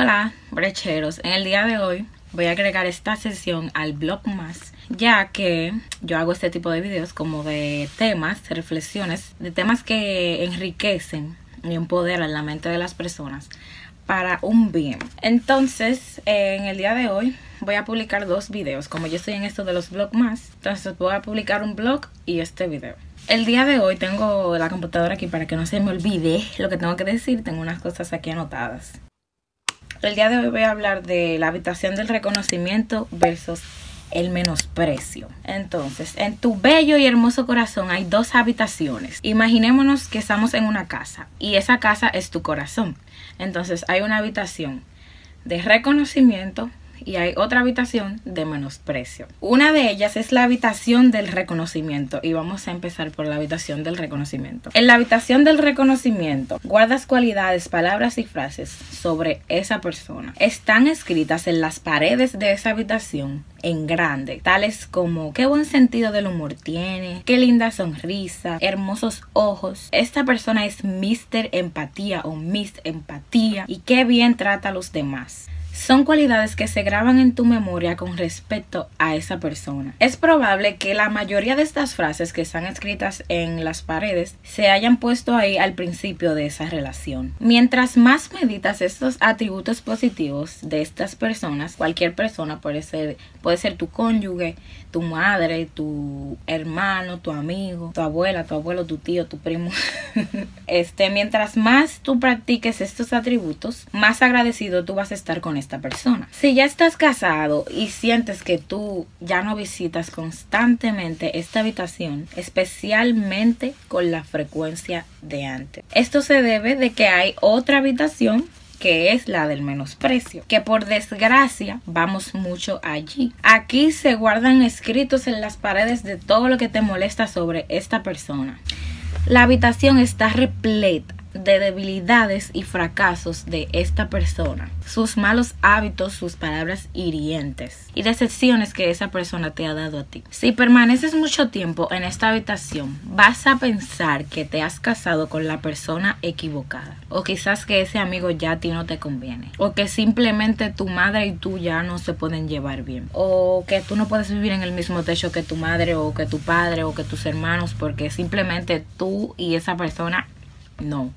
Hola, brecheros. En el día de hoy voy a agregar esta sesión al blog más, ya que yo hago este tipo de videos como de temas, reflexiones, de temas que enriquecen y empoderan la mente de las personas para un bien. Entonces, en el día de hoy voy a publicar dos videos. Como yo estoy en esto de los blogs más, entonces voy a publicar un blog y este video. El día de hoy tengo la computadora aquí para que no se me olvide lo que tengo que decir. Tengo unas cosas aquí anotadas. El día de hoy voy a hablar de la habitación del reconocimiento versus el menosprecio. Entonces, en tu bello y hermoso corazón hay dos habitaciones. Imaginémonos que estamos en una casa y esa casa es tu corazón. Entonces, hay una habitación de reconocimiento y hay otra habitación de menosprecio. Una de ellas es la habitación del reconocimiento y vamos a empezar por la habitación del reconocimiento. En la habitación del reconocimiento guardas cualidades, palabras y frases sobre esa persona. Están escritas en las paredes de esa habitación en grande, tales como qué buen sentido del humor tiene, qué linda sonrisa, hermosos ojos. Esta persona es Mr. Empatía o Miss Empatía y qué bien trata a los demás son cualidades que se graban en tu memoria con respecto a esa persona. Es probable que la mayoría de estas frases que están escritas en las paredes se hayan puesto ahí al principio de esa relación. Mientras más meditas estos atributos positivos de estas personas, cualquier persona puede ser, puede ser tu cónyuge, tu madre, tu hermano, tu amigo, tu abuela, tu abuelo, tu tío, tu primo. este, mientras más tú practiques estos atributos, más agradecido tú vas a estar con esta persona. Si ya estás casado y sientes que tú ya no visitas constantemente esta habitación, especialmente con la frecuencia de antes. Esto se debe de que hay otra habitación que es la del menosprecio, que por desgracia vamos mucho allí. Aquí se guardan escritos en las paredes de todo lo que te molesta sobre esta persona. La habitación está repleta de debilidades y fracasos de esta persona, sus malos hábitos, sus palabras hirientes y decepciones que esa persona te ha dado a ti. Si permaneces mucho tiempo en esta habitación, vas a pensar que te has casado con la persona equivocada. O quizás que ese amigo ya a ti no te conviene. O que simplemente tu madre y tú ya no se pueden llevar bien. O que tú no puedes vivir en el mismo techo que tu madre o que tu padre o que tus hermanos porque simplemente tú y esa persona no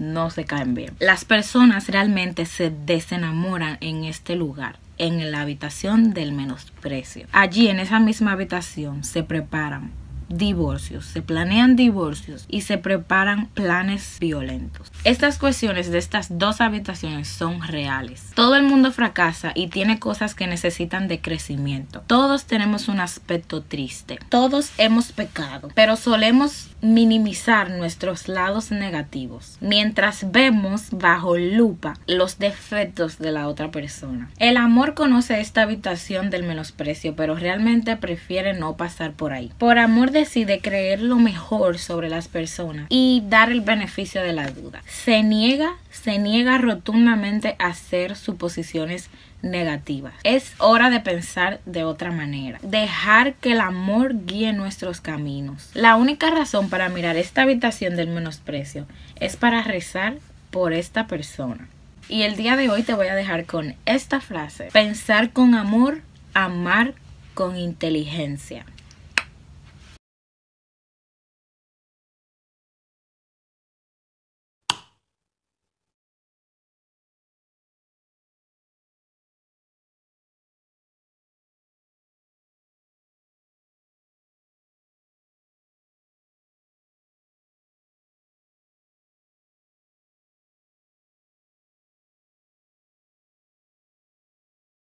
no se caen bien. Las personas realmente se desenamoran en este lugar en la habitación del menosprecio. Allí en esa misma habitación se preparan divorcios, se planean divorcios y se preparan planes violentos. Estas cuestiones de estas dos habitaciones son reales. Todo el mundo fracasa y tiene cosas que necesitan de crecimiento. Todos tenemos un aspecto triste. Todos hemos pecado, pero solemos minimizar nuestros lados negativos mientras vemos bajo lupa los defectos de la otra persona. El amor conoce esta habitación del menosprecio, pero realmente prefiere no pasar por ahí. Por amor decide creer lo mejor sobre las personas y dar el beneficio de la duda. Se niega, se niega rotundamente a hacer suposiciones negativas. Es hora de pensar de otra manera. Dejar que el amor guíe nuestros caminos. La única razón para mirar esta habitación del menosprecio es para rezar por esta persona. Y el día de hoy te voy a dejar con esta frase. Pensar con amor, amar con inteligencia.